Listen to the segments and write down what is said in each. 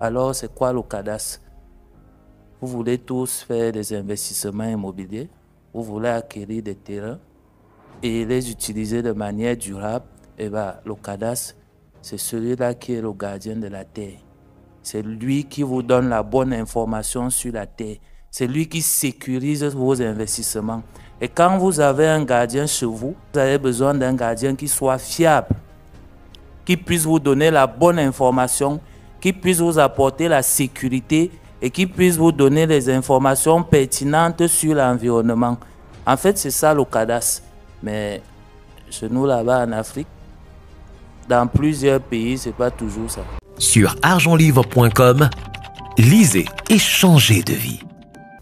Alors, c'est quoi le cadastre? Vous voulez tous faire des investissements immobiliers, vous voulez acquérir des terrains et les utiliser de manière durable? Et bien, le c'est celui-là qui est le gardien de la terre. C'est lui qui vous donne la bonne information sur la terre. C'est lui qui sécurise vos investissements. Et quand vous avez un gardien chez vous, vous avez besoin d'un gardien qui soit fiable, qui puisse vous donner la bonne information, qui puisse vous apporter la sécurité et qui puisse vous donner les informations pertinentes sur l'environnement. En fait, c'est ça le cadastre. Mais chez nous, là-bas en Afrique, dans plusieurs pays, c'est pas toujours ça. Sur argentlivre.com, lisez et changez de vie.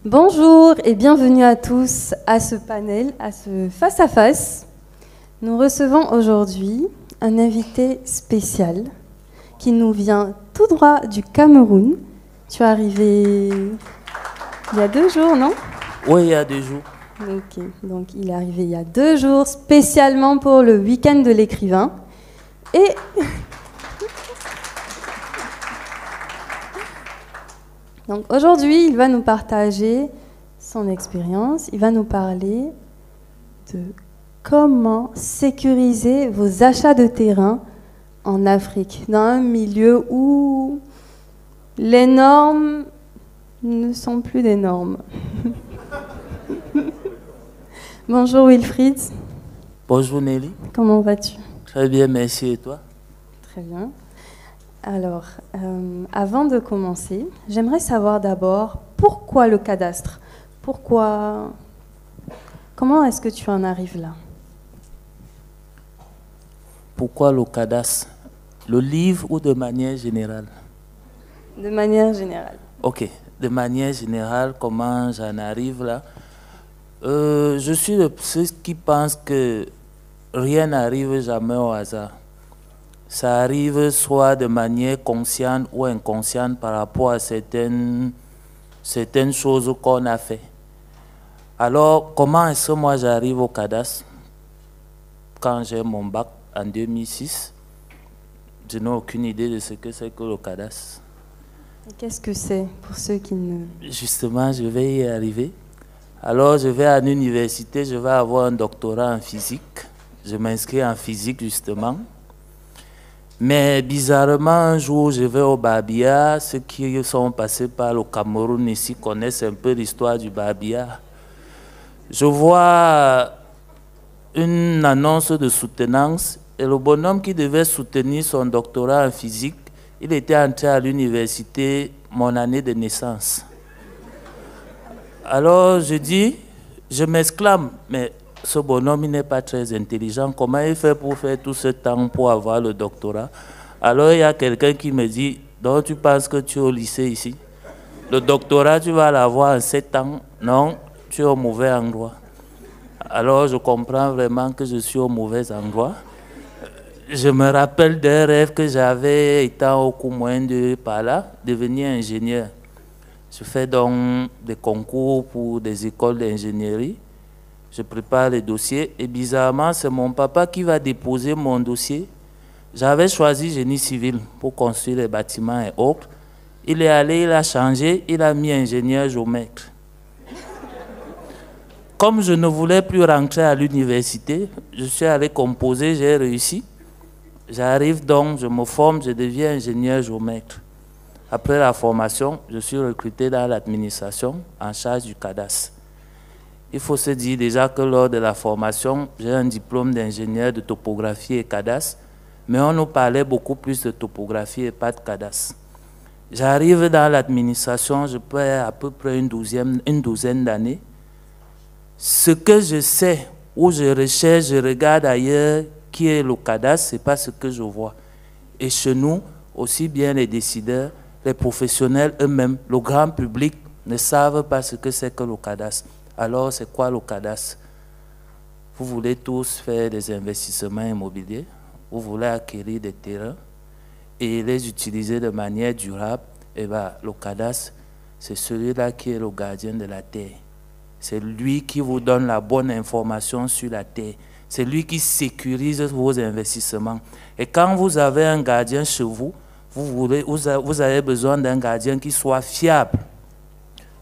Bonjour et bienvenue à tous à ce panel, à ce face-à-face. Nous recevons aujourd'hui un invité spécial qui nous vient tout droit du Cameroun. Tu es arrivé il y a deux jours, non? Oui, il y a deux jours. Ok, donc il est arrivé il y a deux jours spécialement pour le week-end de l'écrivain. Et donc aujourd'hui, il va nous partager son expérience. Il va nous parler de comment sécuriser vos achats de terrain en Afrique, dans un milieu où les normes ne sont plus des normes. Bonjour Wilfried. Bonjour Nelly. Comment vas-tu? Très bien, merci. Et toi? Très bien. Alors, euh, avant de commencer, j'aimerais savoir d'abord pourquoi le cadastre? Pourquoi? Comment est-ce que tu en arrives là? Pourquoi le cadastre? Le livre ou de manière générale? De manière générale. Ok, de manière générale, comment j'en arrive là? Euh, Je suis de ceux qui pensent que rien n'arrive jamais au hasard. Ça arrive soit de manière consciente ou inconsciente par rapport à certaines, certaines choses qu'on a fait. Alors, comment est-ce que moi j'arrive au cadastre Quand j'ai mon bac en 2006, je n'ai aucune idée de ce que c'est que le cadastre. Qu'est-ce que c'est pour ceux qui ne... Justement, je vais y arriver. Alors, je vais à l'université, je vais avoir un doctorat en physique. Je m'inscris en physique, justement. Mais bizarrement, un jour, je vais au Babia. Ceux qui sont passés par le Cameroun ici connaissent un peu l'histoire du Babia. Je vois une annonce de soutenance et le bonhomme qui devait soutenir son doctorat en physique, il était entré à l'université mon année de naissance. Alors je dis, je m'exclame, mais ce bonhomme il n'est pas très intelligent. Comment il fait pour faire tout ce temps pour avoir le doctorat? Alors il y a quelqu'un qui me dit, donc tu penses que tu es au lycée ici? Le doctorat, tu vas l'avoir en 7 ans Non, tu es au mauvais endroit. Alors je comprends vraiment que je suis au mauvais endroit. Je me rappelle d'un rêve que j'avais étant au de par là, devenir ingénieur. Je fais donc des concours pour des écoles d'ingénierie. Je prépare les dossiers et bizarrement, c'est mon papa qui va déposer mon dossier. J'avais choisi génie civil pour construire les bâtiments et autres. Il est allé, il a changé, il a mis ingénieur géomètre. Comme je ne voulais plus rentrer à l'université, je suis allé composer, j'ai réussi. J'arrive donc, je me forme, je deviens ingénieur géomètre. Après la formation, je suis recruté dans l'administration en charge du cadastre. Il faut se dire déjà que lors de la formation, j'ai un diplôme d'ingénieur de topographie et cadastre, mais on nous parlait beaucoup plus de topographie et pas de cadastre. J'arrive dans l'administration, je peux à peu près une douzaine d'années. Ce que je sais, où je recherche, je regarde ailleurs qui est le cadastre, ce n'est pas ce que je vois. Et chez nous, aussi bien les décideurs, les professionnels eux-mêmes, le grand public ne savent pas ce que c'est que le. Alors, c'est quoi le Vous voulez tous faire des investissements immobiliers, vous voulez acquérir des terrains et les utiliser de manière durable. Et bien, le c'est celui-là qui est le gardien de la terre. C'est lui qui vous donne la bonne information sur la terre. C'est lui qui sécurise vos investissements. Et quand vous avez un gardien chez vous, vous, avez besoin d'un gardien qui soit fiable,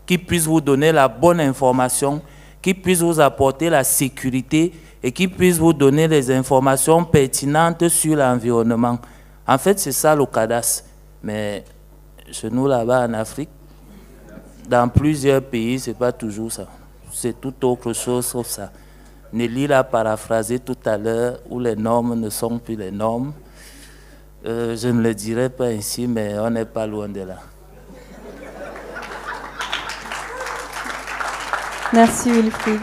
qui puisse vous donner la bonne information, qui puisse vous apporter la sécurité et qui puisse vous donner les informations pertinentes sur l'environnement. En fait, c'est ça le cadastre. Mais chez nous, là-bas en Afrique, dans plusieurs pays, ce n'est pas toujours ça. C'est tout autre chose sauf ça. Nelly l'a paraphrasé tout à l'heure, où les normes ne sont plus les normes. Euh, je ne le dirai pas ici, mais on n'est pas loin de là. Merci Wilfried.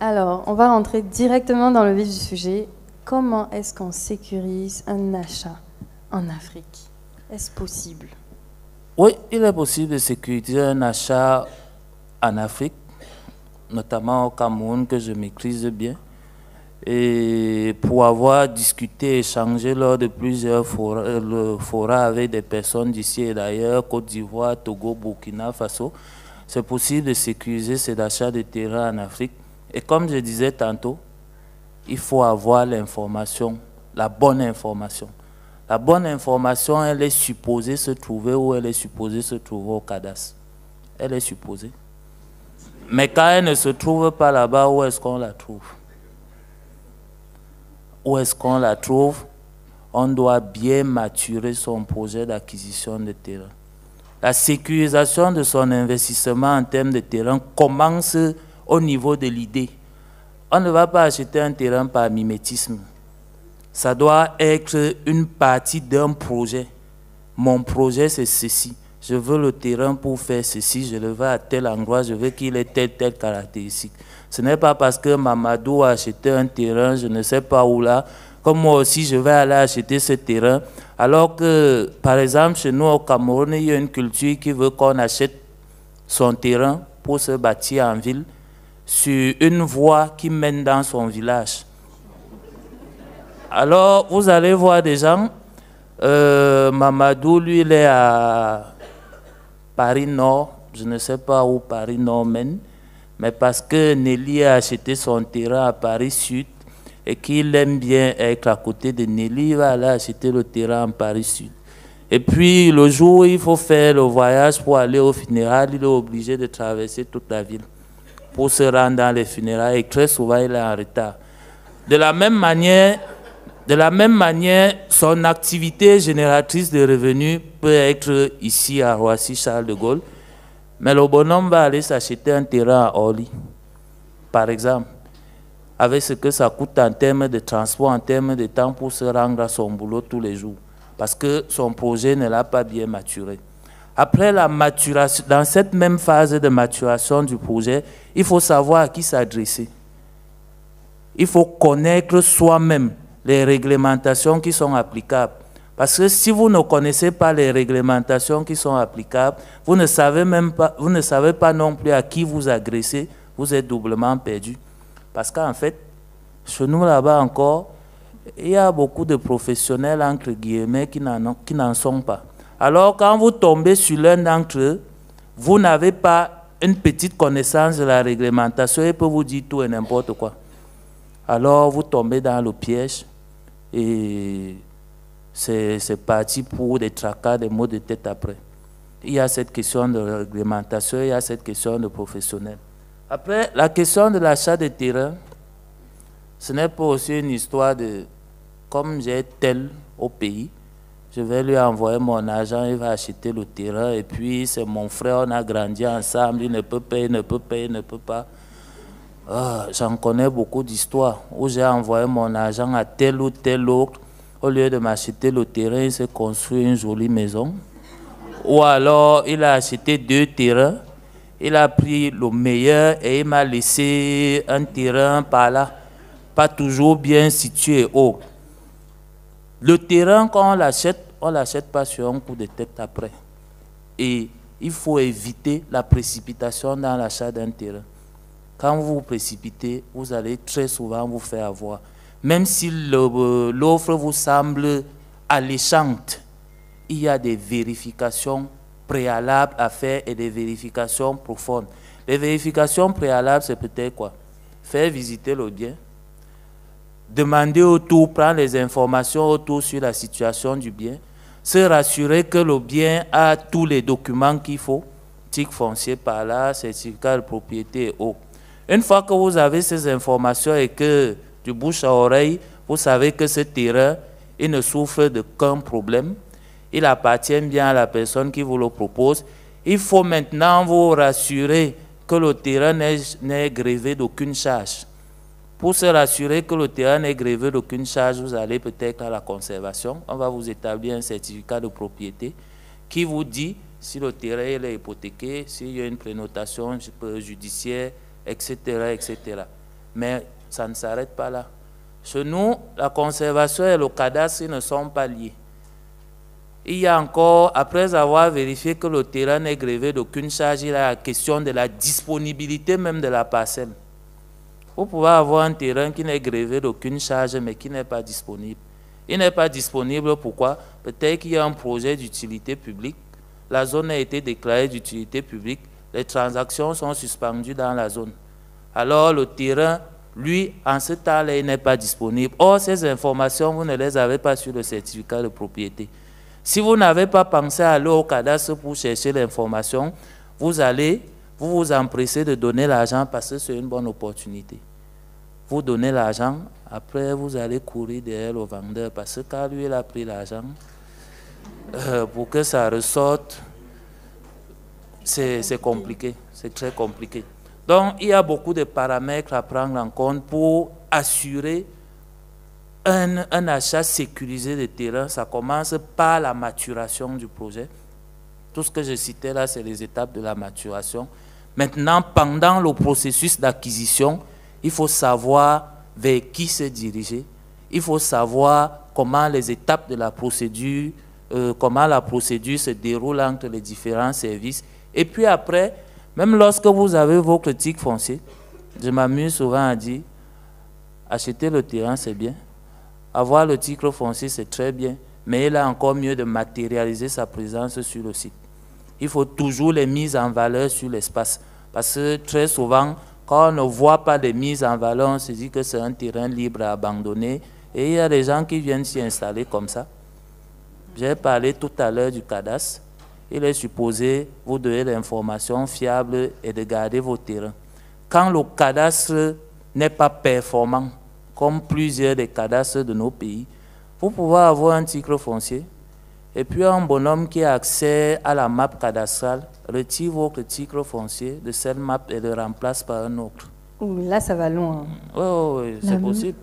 Alors, on va rentrer directement dans le vif du sujet. Comment est-ce qu'on sécurise un achat en Afrique? Est-ce possible? Oui, il est possible de sécuriser un achat en Afrique, notamment au Cameroun, que je maîtrise bien. Et pour avoir discuté, échangé lors de plusieurs euh, forats, avec des personnes d'ici et d'ailleurs, Côte d'Ivoire, Togo, Burkina Faso, c'est possible de sécuriser cet achat de terrain en Afrique. Et comme je disais tantôt, il faut avoir l'information, la bonne information. La bonne information, elle est supposée se trouver où elle est supposée se trouver au cadastre. Elle est supposée. Mais quand elle ne se trouve pas là-bas, où est-ce qu'on la trouve? Où est-ce qu'on la trouve, on doit bien maturer son projet d'acquisition de terrain. La sécurisation de son investissement en termes de terrain commence au niveau de l'idée. On ne va pas acheter un terrain par mimétisme. Ça doit être une partie d'un projet. Mon projet, c'est ceci. Je veux le terrain pour faire ceci. Je le veux à tel endroit. Je veux qu'il ait telle, telle caractéristique. Ce n'est pas parce que Mamadou a acheté un terrain, je ne sais pas où là, comme moi aussi je vais aller acheter ce terrain. Alors que, par exemple, chez nous au Cameroun, il y a une culture qui veut qu'on achète son terrain pour se bâtir en ville sur une voie qui mène dans son village. Alors, vous allez voir des gens, euh, Mamadou, lui, il est à Paris Nord, je ne sais pas où Paris Nord mène mais parce que Nelly a acheté son terrain à Paris Sud et qu'il aime bien être à côté de Nelly, il va aller acheter le terrain à Paris Sud. Et puis le jour où il faut faire le voyage pour aller au funérailles, il est obligé de traverser toute la ville pour se rendre dans les funérailles et très souvent il est en retard. De la même manière, de la même manière, son activité génératrice de revenus peut être ici à Roissy Charles de Gaulle, mais le bonhomme va aller s'acheter un terrain à Orly, par exemple, avec ce que ça coûte en termes de transport, en termes de temps pour se rendre à son boulot tous les jours, parce que son projet ne l'a pas bien maturé. Après la maturation, dans cette même phase de maturation du projet, il faut savoir à qui s'adresser. Il faut connaître soi-même les réglementations qui sont applicables. Parce que si vous ne connaissez pas les réglementations qui sont applicables, vous ne savez même pas, vous ne savez pas non plus à qui vous agressez, vous êtes doublement perdu. Parce qu'en fait, chez nous là-bas encore, il y a beaucoup de professionnels, entre guillemets, qui n'en sont pas. Alors quand vous tombez sur l'un d'entre eux, vous n'avez pas une petite connaissance de la réglementation, il peut vous dire tout et n'importe quoi. Alors vous tombez dans le piège et c'est parti pour des tracas, des mots de tête après. Il y a cette question de réglementation, il y a cette question de professionnel. Après, la question de l'achat de terrain, ce n'est pas aussi une histoire de comme j'ai tel au pays, je vais lui envoyer mon argent, il va acheter le terrain, et puis c'est mon frère, on a grandi ensemble, il ne peut pas, il ne peut pas, il ne peut pas. Ah, j'en connais beaucoup d'histoires où j'ai envoyé mon argent à tel ou tel autre au lieu de m'acheter le terrain, il s'est construit une jolie maison. Ou alors, il a acheté deux terrains. Il a pris le meilleur et il m'a laissé un terrain par là, pas toujours bien situé haut. Le terrain, quand on l'achète, on ne l'achète pas sur un coup de tête après. Et il faut éviter la précipitation dans l'achat d'un terrain. Quand vous vous précipitez, vous allez très souvent vous faire avoir même si l'offre vous semble alléchante, il y a des vérifications préalables à faire et des vérifications profondes. Les vérifications préalables, c'est peut-être quoi? Faire visiter le bien, demander autour, prendre les informations autour sur la situation du bien, se rassurer que le bien a tous les documents qu'il faut, tic foncier par là, certificat de propriété et autres. Une fois que vous avez ces informations et que du bouche à oreille, vous savez que ce terrain, il ne souffre d'aucun problème, il appartient bien à la personne qui vous le propose, il faut maintenant vous rassurer que le terrain n'est grévé d'aucune charge. Pour se rassurer que le terrain n'est grévé d'aucune charge, vous allez peut-être à la conservation. On va vous établir un certificat de propriété qui vous dit si le terrain est hypothéqué, s'il y a une prénotation judiciaire, etc., etc. Mais ça ne s'arrête pas là. Chez nous, la conservation et le cadastre ne sont pas liés. Il y a encore, après avoir vérifié que le terrain n'est grévé d'aucune charge, il y a la question de la disponibilité même de la parcelle. Vous pouvez avoir un terrain qui n'est grévé d'aucune charge, mais qui n'est pas disponible. Il n'est pas disponible, pourquoi? Peut-être qu'il y a un projet d'utilité publique, la zone a été déclarée d'utilité publique, les transactions sont suspendues dans la zone. Alors le terrain, lui, en ce temps-là, il n'est pas disponible. Or, ces informations, vous ne les avez pas sur le certificat de propriété. Si vous n'avez pas pensé à aller au cadastre pour chercher l'information, vous allez vous vous empressez de donner l'argent parce que c'est une bonne opportunité. Vous donnez l'argent, après vous allez courir derrière le vendeur parce que quand lui il a pris l'argent, euh, pour que ça ressorte, c'est compliqué, c'est très compliqué. Donc il y a beaucoup de paramètres à prendre en compte pour assurer un, achat sécurisé de terrain, ça commence par la maturation du projet. Tout ce que je citais là, c'est les étapes de la maturation. Maintenant, pendant le processus d'acquisition, il faut savoir vers qui se diriger. Il faut savoir comment les étapes de la procédure, euh, comment la procédure se déroule entre les différents services. Et puis après, même lorsque vous avez vos critiques fonciers, je m'amuse souvent à dire, acheter le terrain, c'est bien, avoir le titre foncier, c'est très bien, mais il a encore mieux de matérialiser sa présence sur le site. Il faut toujours les mises en valeur sur l'espace. Parce que très souvent, quand on ne voit pas de mises en valeur, on se dit que c'est un terrain libre à abandonner. Et il y a des gens qui viennent s'y installer comme ça. J'ai parlé tout à l'heure du cadastre. Il est supposé vous donner l'information fiable et de garder vos terrains. Quand le cadastre n'est pas performant, comme plusieurs des cadastres de nos pays, vous pouvez avoir un titre foncier et puis un bonhomme qui a accès à la map cadastrale retire votre titre foncier de cette map et le remplace par un autre. là, ça va loin. Oui, oui, c'est possible.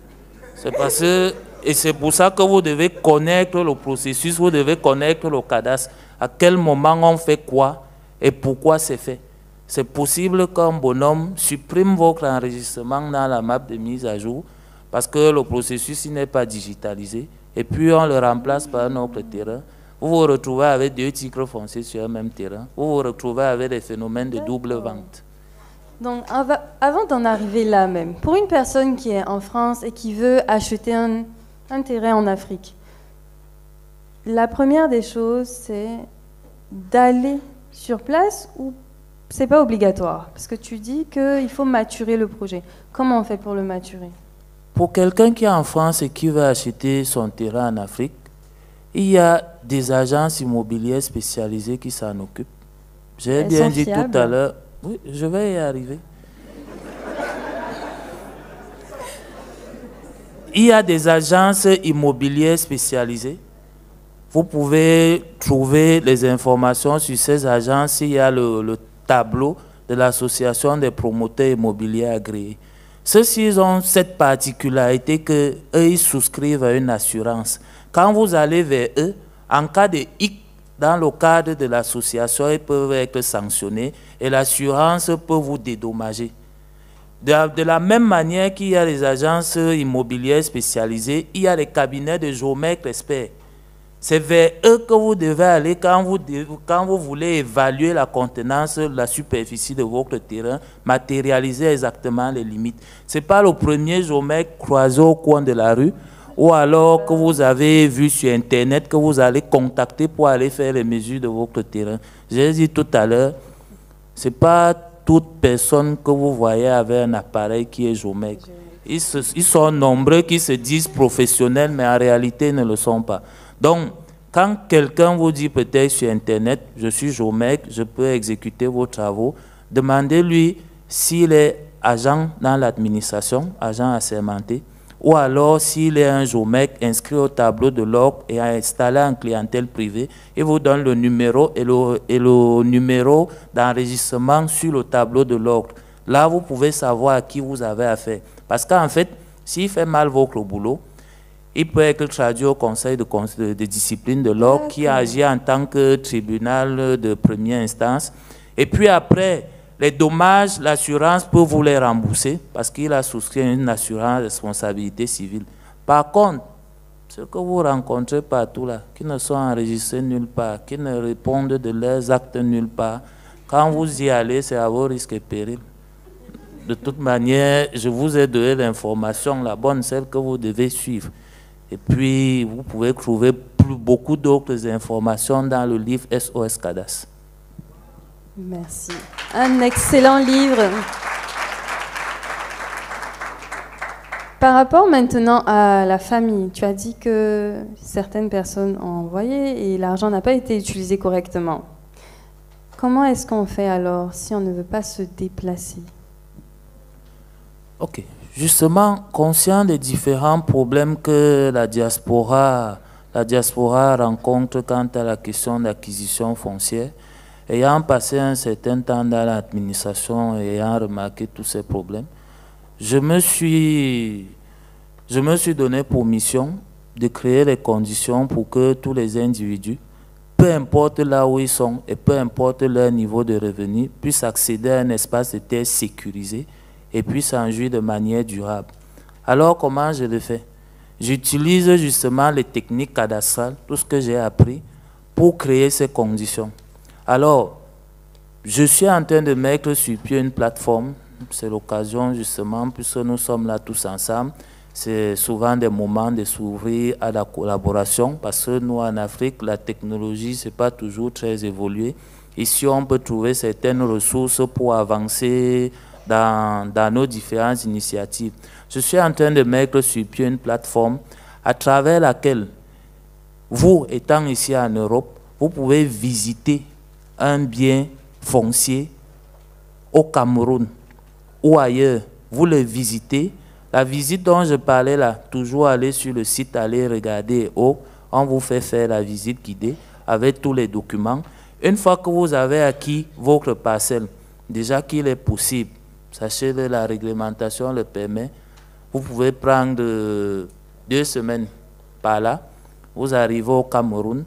C'est parce que, et c'est pour ça que vous devez connaître le processus, vous devez connaître le cadastre, à quel moment on fait quoi et pourquoi c'est fait? C'est possible qu'un bonhomme supprime votre enregistrement dans la map de mise à jour parce que le processus n'est pas digitalisé, et puis on le remplace par un autre terrain. Vous vous retrouvez avec deux titres fonciers sur un même terrain. Vous vous retrouvez avec des phénomènes de double vente. Donc, avant d'en arriver là même, pour une personne qui est en France et qui veut acheter un, un terrain en Afrique, la première des choses, c'est d'aller sur place ou c'est pas obligatoire? Parce que tu dis qu'il faut maturer le projet. Comment on fait pour le maturer? Pour quelqu'un qui est en France et qui veut acheter son terrain en Afrique, il y a des agences immobilières spécialisées qui s'en occupent. J'ai bien dit tout à l'heure, oui, je vais y arriver. Il y a des agences immobilières spécialisées. Vous pouvez trouver les informations sur ces agences. Il y a le, le tableau de l'association des promoteurs immobiliers agréés. Ceux-ci ont cette particularité que eux, ils souscrivent à une assurance. Quand vous allez vers eux, en cas de hic, dans le cadre de l'association, ils peuvent être sanctionnés et l'assurance peut vous dédommager. De, la même manière qu'il y a les agences immobilières spécialisées, il y a les cabinets de géomètres experts c'est vers eux que vous devez aller quand vous, voulez évaluer la contenance, la superficie de votre terrain, matérialiser exactement les limites. Ce n'est pas le premier géomètre croisé au coin de la rue ou alors que vous avez vu sur Internet que vous allez contacter pour aller faire les mesures de votre terrain. J'ai dit tout à l'heure, ce n'est pas toute personne que vous voyez avec un appareil qui est géomètre. Ils, ils sont nombreux qui se disent professionnels, mais en réalité ne le sont pas. Donc, Quand quelqu'un vous dit peut-être sur Internet, je suis Jomec, je peux exécuter vos travaux, demandez-lui s'il est agent dans l'administration, agent assermenté, ou alors s'il est un Jomec inscrit au tableau de l'ordre et installé en clientèle privée, il vous donne le numéro et le, et le numéro d'enregistrement sur le tableau de l'ordre. Là, vous pouvez savoir à qui vous avez affaire. Parce qu'en fait, s'il fait mal votre boulot, il peut être traduit au conseil de, discipline de l'ordre qui agit en tant que tribunal de première instance. Et puis après, les dommages, l'assurance peut vous les rembourser parce qu'il a souscrit une assurance responsabilité civile. Par contre, ce que vous rencontrez partout là, qui ne sont enregistrés nulle part, qui ne répondent de leurs actes nulle part, quand vous y allez, c'est à vos risques et périls. De toute manière, je vous ai donné l'information, la bonne, celle que vous devez suivre. Et puis, vous pouvez trouver beaucoup d'autres informations dans le livre SOS CADAS. Merci. Un excellent livre. Par rapport maintenant à la famille, tu as dit que certaines personnes ont envoyé et l'argent n'a pas été utilisé correctement. Comment est-ce qu'on fait alors si on ne veut pas se déplacer? Ok, justement, conscient des différents problèmes que la diaspora, la diaspora rencontre quant à la question d'acquisition foncière, ayant passé un certain temps dans l'administration et ayant remarqué tous ces problèmes, je me suis, je me suis donné pour mission de créer les conditions pour que tous les individus, peu importe là où ils sont et peu importe leur niveau de revenu, puissent accéder à un espace de terre sécurisé et puisse en jouir de manière durable. Alors comment je le fais? J'utilise justement les techniques cadastrales, tout ce que j'ai appris, pour créer ces conditions. Alors, je suis en train de mettre sur pied une plateforme. C'est l'occasion justement, puisque nous sommes là tous ensemble. C'est souvent des moments de s'ouvrir à la collaboration parce que nous, en Afrique, la technologie, ce n'est pas toujours très évolué. Ici, on peut trouver certaines ressources pour avancer dans, nos différentes initiatives. Je suis en train de mettre sur pied une plateforme à travers laquelle vous, étant ici en Europe, vous pouvez visiter un bien foncier au Cameroun ou ailleurs. Vous le visitez. La visite dont je parlais là, toujours aller sur le site, aller regarder. On vous fait faire la visite guidée avec tous les documents. Une fois que vous avez acquis votre parcelle, déjà qu'il est possible Sachez que la réglementation le permet. Vous pouvez prendre deux semaines par là. Vous arrivez au Cameroun.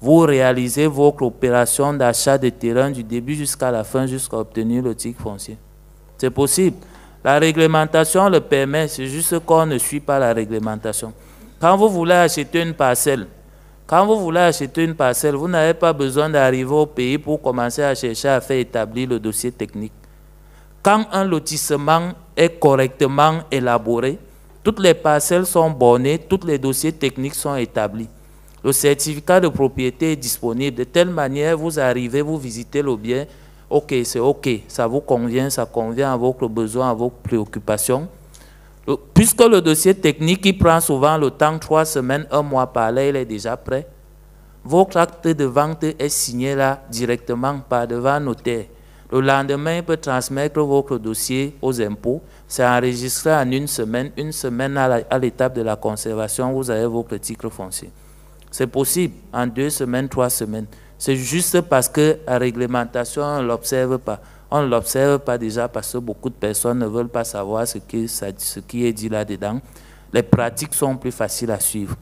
Vous réalisez votre opération d'achat de terrain du début jusqu'à la fin, jusqu'à obtenir le titre foncier. C'est possible. La réglementation le permet, c'est juste qu'on ne suit pas la réglementation. Quand vous voulez acheter une parcelle, quand vous voulez acheter une parcelle, vous n'avez pas besoin d'arriver au pays pour commencer à chercher à faire établir le dossier technique. Quand un lotissement est correctement élaboré, toutes les parcelles sont bornées, tous les dossiers techniques sont établis. Le certificat de propriété est disponible. De telle manière, vous arrivez, vous visitez le bien. OK, c'est OK. Ça vous convient, ça convient à vos besoins, à vos préoccupations. Puisque le dossier technique, il prend souvent le temps, trois semaines, un mois par là, il est déjà prêt. Votre acte de vente est signé là directement par devant notaire. Le lendemain, il peut transmettre votre dossier aux impôts. C'est enregistré en une semaine. Une semaine à l'étape de la conservation, vous avez votre titre foncier. C'est possible en deux semaines, trois semaines. C'est juste parce que la réglementation, on ne l'observe pas. On ne l'observe pas déjà parce que beaucoup de personnes ne veulent pas savoir ce qui, ce qui est dit là-dedans. Les pratiques sont plus faciles à suivre.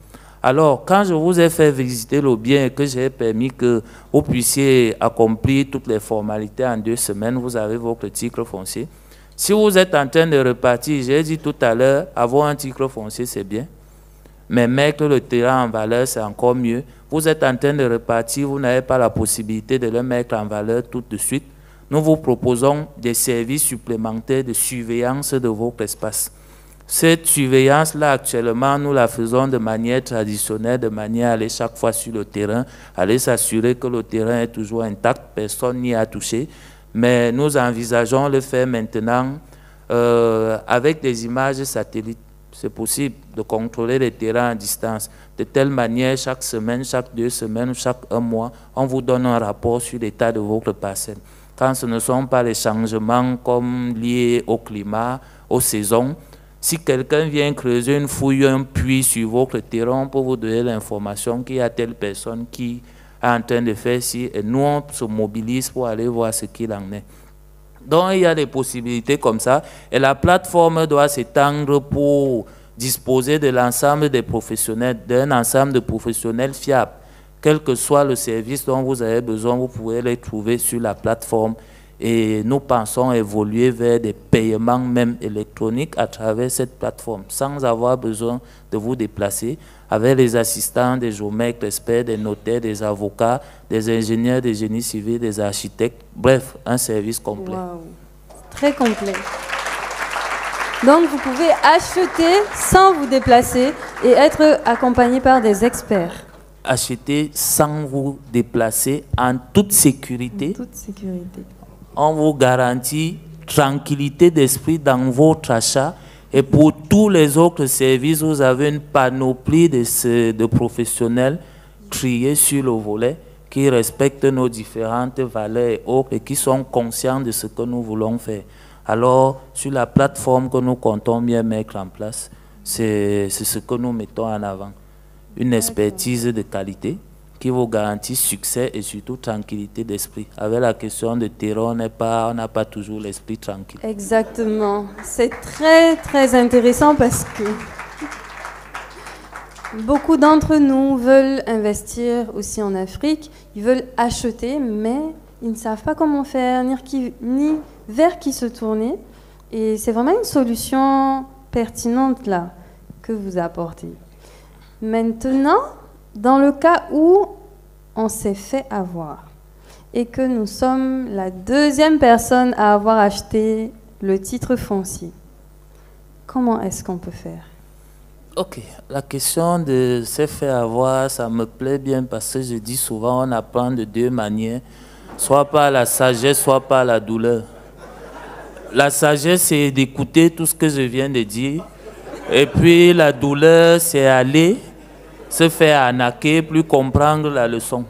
Alors, quand je vous ai fait visiter le bien et que j'ai permis que vous puissiez accomplir toutes les formalités en deux semaines, vous avez votre titre foncier. Si vous êtes en train de repartir, j'ai dit tout à l'heure, avoir un titre foncier, c'est bien. Mais mettre le terrain en valeur, c'est encore mieux. Vous êtes en train de repartir, vous n'avez pas la possibilité de le mettre en valeur tout de suite. Nous vous proposons des services supplémentaires de surveillance de votre espace. Cette surveillance-là, actuellement, nous la faisons de manière traditionnelle, de manière à aller chaque fois sur le terrain, aller s'assurer que le terrain est toujours intact, personne n'y a touché. Mais nous envisageons le faire maintenant euh, avec des images satellites. c'est possible de contrôler les terrains à distance. De telle manière, chaque semaine, chaque deux semaines, chaque un mois, on vous donne un rapport sur l'état de votre parcelle. Quand ce ne sont pas les changements comme liés au climat, aux saisons, si quelqu'un vient creuser une fouille, un puits sur votre terrain, pour vous donner l'information qu'il y a telle personne qui est en train de faire ci, et nous on se mobilise pour aller voir ce qu'il en est. Donc il y a des possibilités comme ça et la plateforme doit s'étendre pour disposer de l'ensemble des professionnels, d'un ensemble de professionnels fiables. Quel que soit le service dont vous avez besoin, vous pouvez les trouver sur la plateforme. Et nous pensons évoluer vers des paiements même électroniques à travers cette plateforme, sans avoir besoin de vous déplacer, avec les assistants, des géomètres, experts, des notaires, des avocats, des ingénieurs, des génies civils, des architectes, bref, un service complet. Très complet. Donc vous pouvez acheter sans vous déplacer et être accompagné par des experts. Acheter sans vous déplacer en toute sécurité. En toute sécurité. On vous garantit tranquillité d'esprit dans votre achat et pour tous les autres services, vous avez une panoplie de, de professionnels triés sur le volet qui respectent nos différentes valeurs et et qui sont conscients de ce que nous voulons faire. Alors, sur la plateforme que nous comptons bien mettre en place, c'est ce que nous mettons en avant. Une expertise de qualité qui vous garantit succès et surtout tranquillité d'esprit. Avec la question de terreau, on n'a pas, toujours l'esprit tranquille. Exactement. C'est très, très intéressant parce que beaucoup d'entre nous veulent investir aussi en Afrique. Ils veulent acheter, mais ils ne savent pas comment faire, ni vers qui se tourner. Et c'est vraiment une solution pertinente là que vous apportez. Maintenant, dans le cas où on s'est fait avoir et que nous sommes la deuxième personne à avoir acheté le titre foncier, comment est-ce qu'on peut faire? Ok, la question de se faire avoir, ça me plaît bien parce que je dis souvent, on apprend de deux manières, soit par la sagesse, soit par la douleur. La sagesse, c'est d'écouter tout ce que je viens de dire. Et puis la douleur, c'est aller se faire arnaquer, plus comprendre la leçon.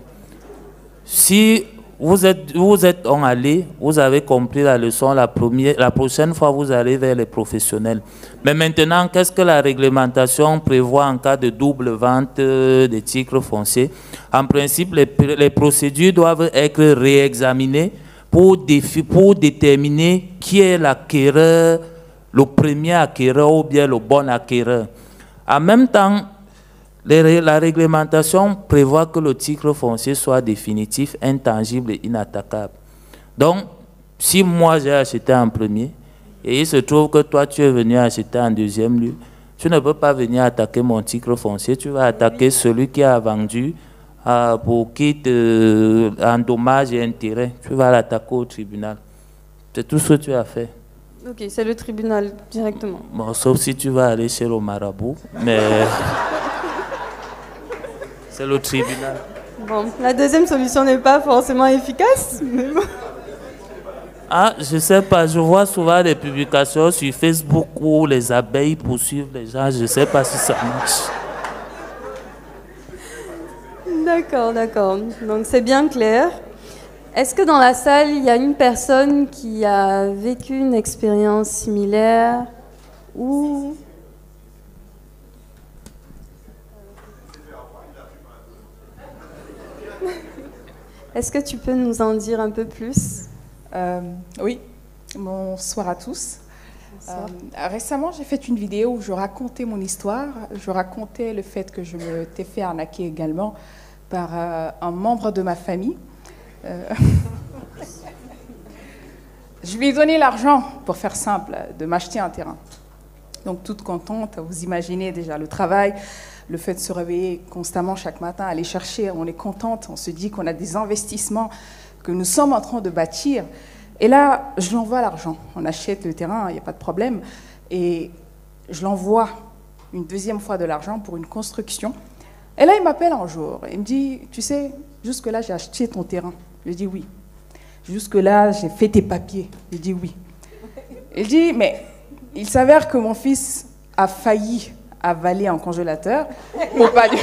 Si vous êtes, vous êtes en allé, vous avez compris la leçon, la, première, la prochaine fois, vous allez vers les professionnels. Mais maintenant, qu'est-ce que la réglementation prévoit en cas de double vente des titres fonciers? En principe, les, les procédures doivent être réexaminées pour, pour déterminer qui est l'acquéreur, le premier acquéreur ou bien le bon acquéreur. En même temps, la réglementation prévoit que le titre foncier soit définitif, intangible et inattaquable. Donc, si moi j'ai acheté en premier, et il se trouve que toi tu es venu acheter en deuxième lieu, tu ne peux pas venir attaquer mon titre foncier, tu vas attaquer celui qui a vendu euh, pour qu'il te endommage et intérêt. Tu vas l'attaquer au tribunal. C'est tout ce que tu as fait. Ok, c'est le tribunal directement. Bon, sauf si tu vas aller chez le marabout, mais... C'est le tribunal. Bon, la deuxième solution n'est pas forcément efficace, mais bon. Ah, je sais pas, je vois souvent des publications sur Facebook où les abeilles poursuivent les gens, je sais pas si ça marche. D'accord, d'accord. Donc c'est bien clair. Est-ce que dans la salle, il y a une personne qui a vécu une expérience similaire ou Est-ce que tu peux nous en dire un peu plus? Euh, Oui, bonsoir à tous. Euh, récemment, j'ai fait une vidéo où je racontais mon histoire. Je racontais le fait que je me t'ai fait arnaquer également par euh, un membre de ma famille. je lui ai donné l'argent, pour faire simple, de m'acheter un terrain. Donc, toute contente, vous imaginez déjà le travail le fait de se réveiller constamment chaque matin, aller chercher, on est contente, on se dit qu'on a des investissements que nous sommes en train de bâtir. Et là, je l'envoie l'argent. On achète le terrain, il n'y a pas de problème. Et je l'envoie une deuxième fois de l'argent pour une construction. Et là, il m'appelle un jour. Il me dit, tu sais, jusque-là, j'ai acheté ton terrain. Je dis oui. Jusque-là, j'ai fait tes papiers. Je dis oui. Il dit, mais il s'avère que mon fils a failli avaler un congélateur. Pour pas dire...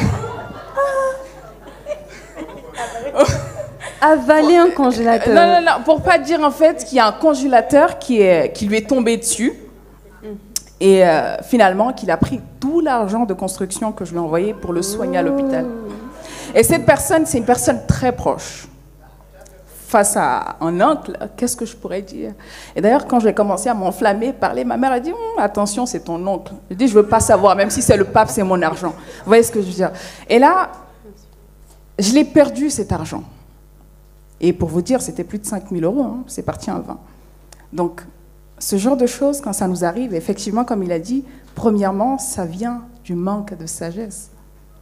Avaler un congélateur. Non, non, non, pour pas dire en fait qu'il y a un congélateur qui, est, qui lui est tombé dessus. Et euh, finalement, qu'il a pris tout l'argent de construction que je lui ai envoyé pour le soigner à l'hôpital. Et cette personne, c'est une personne très proche. Face à un oncle, qu'est-ce que je pourrais dire? Et d'ailleurs, quand j'ai commencé à m'enflammer, parler, ma mère a dit hum, Attention, c'est ton oncle. Je dis Je veux pas savoir, même si c'est le pape, c'est mon argent. Vous voyez ce que je veux dire? Et là, je l'ai perdu cet argent. Et pour vous dire, c'était plus de 5 000 euros, hein. c'est parti en 20. Donc, ce genre de choses, quand ça nous arrive, effectivement, comme il a dit, premièrement, ça vient du manque de sagesse.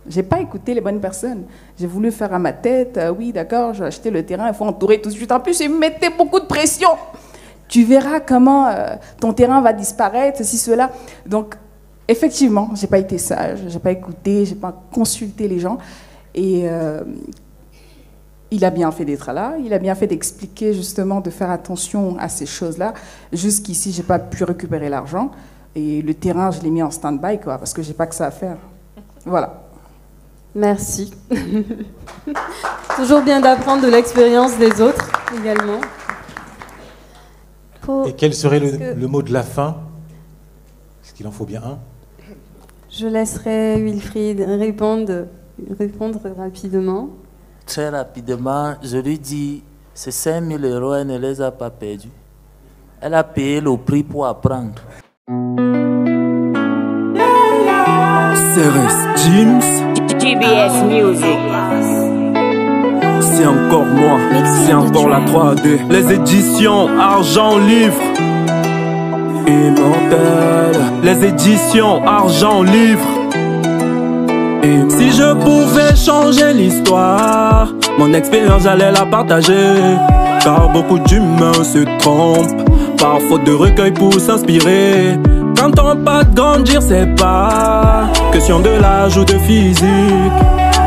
J'ai pas écouté les bonnes personnes. J'ai voulu faire à ma tête, euh, oui, d'accord, j'ai acheté le terrain, il faut entourer tout de suite. En plus, ils me mettaient beaucoup de pression. Tu verras comment euh, ton terrain va disparaître, ceci, cela. Donc, effectivement, j'ai pas été sage, j'ai pas écouté, j'ai pas consulté les gens. Et euh, il a bien fait d'être là, il a bien fait d'expliquer justement de faire attention à ces choses-là. Jusqu'ici, j'ai pas pu récupérer l'argent et le terrain, je l'ai mis en stand-by quoi, parce que j'ai pas que ça à faire. Voilà. Merci. Toujours bien d'apprendre de l'expérience des autres également. Et quel serait le, le mot de la fin? Est-ce qu'il en faut bien un? Je laisserai Wilfried répondre, répondre rapidement. Très rapidement, je lui dis, ces 5 000 euros, elle ne les a pas perdus. Elle a payé le prix pour apprendre. CRS James, GBS Music. c'est encore moi, c'est encore la 3D. Les éditions Argent Livre. Immortel. Les éditions Argent Livre. Si je pouvais changer l'histoire, mon expérience j'allais la partager. Car beaucoup d'humains se trompent, par faute de recueil pour s'inspirer. Quand on pas de grandir, c'est pas question de l'âge ou de physique.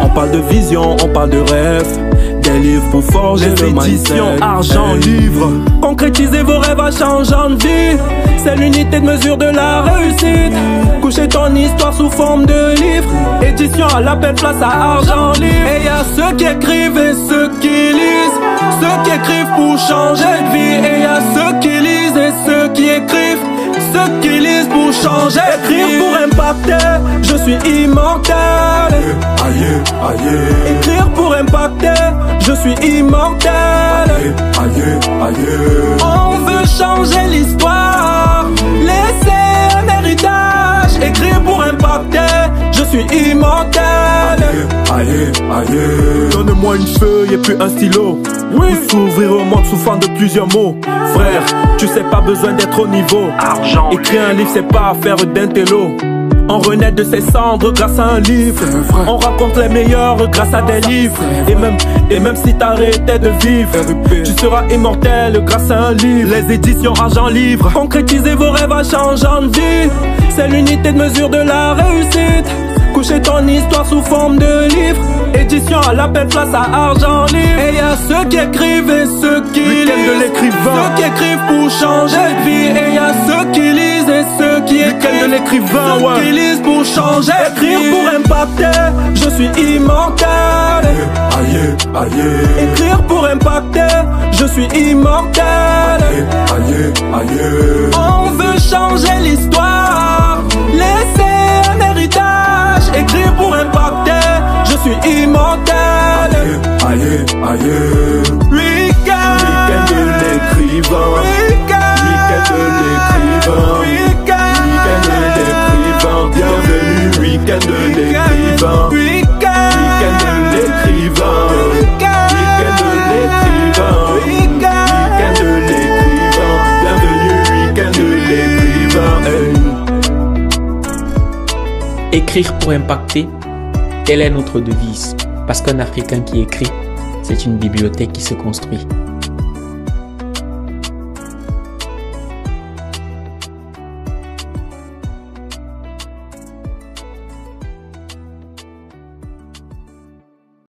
On parle de vision, on parle de rêve. Des livres pour forger Les le mindset. Argent Hey. Livre. Concrétiser vos rêves en changeant de vie. C'est l'unité de mesure de la réussite. Coucher ton histoire sous forme de livre. Édition à l'appel, place à argent libre. Et y a ceux qui écrivent et ceux qui lisent. Ceux qui écrivent pour changer de vie. Et y a ceux qui lisent et ceux qui écrivent. Ceux qui lisent pour changer. Écrire pour impacter, je suis immortel. Aïe, aïe, Écrire pour impacter, je suis immortel. aïe, aïe. On veut changer l'histoire, laisser un héritage, écrire pour impacter, je suis immortel. Aïe, aïe. Donne-moi une feuille et puis un stylo. Oui. Pour s'ouvrir au monde sous forme de plusieurs mots. Frère, tu sais pas besoin d'être au niveau. Argent. Écrire un livre, c'est pas affaire d'intello. On renaît de ses cendres grâce à un livre. On raconte les meilleurs grâce à des livres. Et même, et même si t'arrêtais de vivre, tu seras immortel grâce à un livre. Les éditions Argent Livre. Concrétisez vos rêves en changeant de vie. C'est l'unité de mesure de la réussite. Coucher ton histoire sous forme de livre. Édition à l'appel place à argent libre. Et y a ceux qui écrivent et ceux qui lisent. de l'écrivain. Ceux qui écrivent pour changer de vie. Et y a ceux qui lisent et ceux qui écrivent. de l'écrivain, Ceux ouais. qui lisent pour changer. Écrire pour impacter, je suis immortel. Aïe, aïe, Écrire pour impacter, je suis immortel. aïe, aïe. Veut suis immortel. Aïe, aïe. Week-end Week-end de l'écrivain. Week-end Week-end de l'écrivain. Week-end Week-end de l'écrivain. Bienvenue, week-end de l'écrivain. Week-end Week-end de l'écrivain. Week-end de l'écrivain. Week-end de l'écrivain. Bienvenue, week-end de l'écrivain. Écrire pour impacter, telle est notre devise. Parce qu'un Africain qui écrit, c'est une bibliothèque qui se construit.